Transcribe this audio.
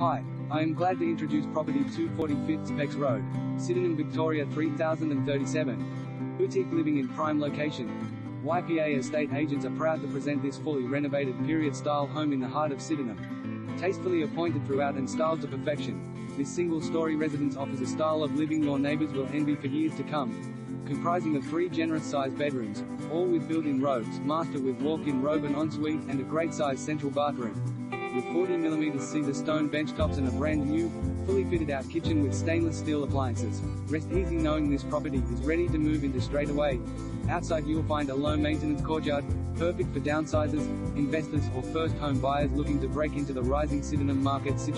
Hi, I am glad to introduce property 245 Pecks Road, Sydenham, Victoria 3037. Boutique living in prime location. YPA estate agents are proud to present this fully renovated period-style home in the heart of Sydenham. Tastefully appointed throughout and styled to perfection, this single-story residence offers a style of living your neighbors will envy for years to come. Comprising of three generous-sized bedrooms, all with built-in robes, master with walk-in robe and ensuite, and a great-sized central bathroom with 40mm Caesarstone benchtops and a brand new, fully fitted out kitchen with stainless steel appliances. Rest easy knowing this property is ready to move into straight away. Outside you'll find a low maintenance courtyard, perfect for downsizers, investors or first home buyers looking to break into the rising Sydenham market situated